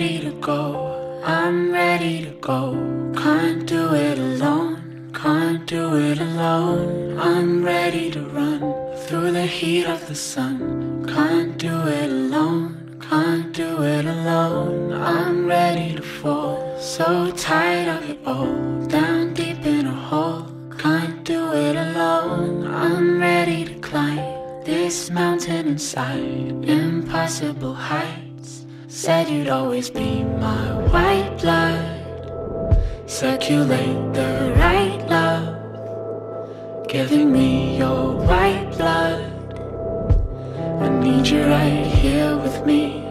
ready to go. I'm ready to go. Can't do it alone. Can't do it alone. I'm ready to run through the heat of the sun. Can't do it alone. Can't do it alone. I'm ready to fall. So tired of it all. Down deep in a hole. Can't do it alone. I'm ready to climb this mountain inside. Impossible heights. Said you'd always be my white blood. Circulate the right love. Giving me your white blood. I need you right here with me.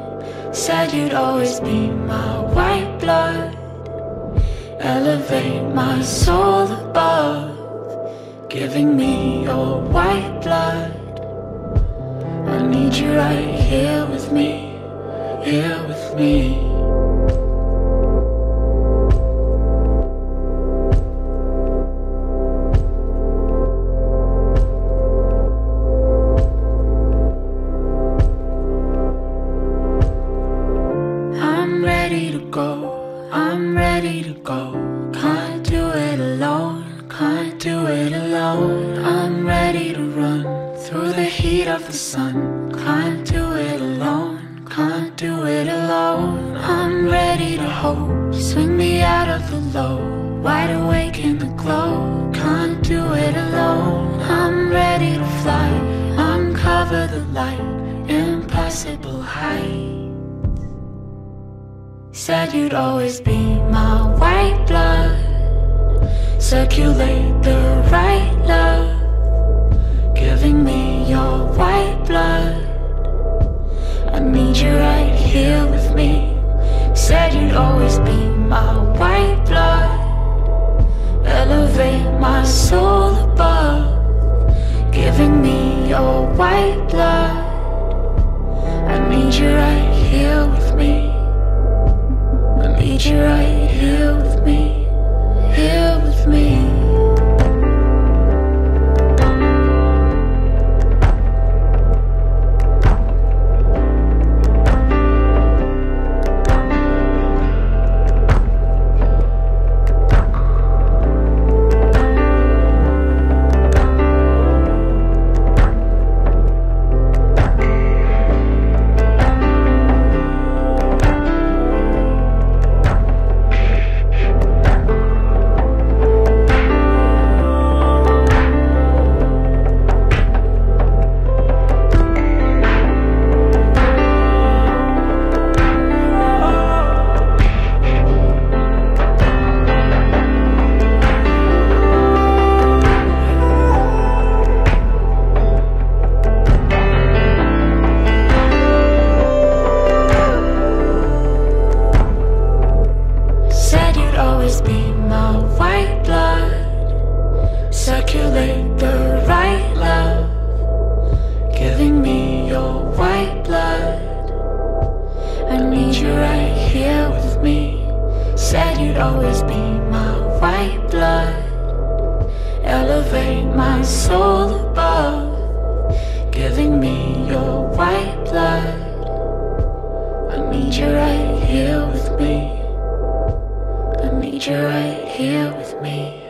Said you'd always be my white blood. Elevate my soul above. Giving me your white blood. I need you right here with me. Here with me. I'm ready to go. I'm ready to go. Can't do it alone. Can't do it alone. I'm ready to run through the heat of the sun. Can't do it alone. Wide awake in the glow. Can't do it alone. I'm ready to fly. Uncover the light. Impossible height. Said you'd always be my white blood. Circulate the Need need you right here with me. Said you'd always be my white blood. Elevate my soul above. Giving me your white blood. I need you right here with me. I need you right here with me.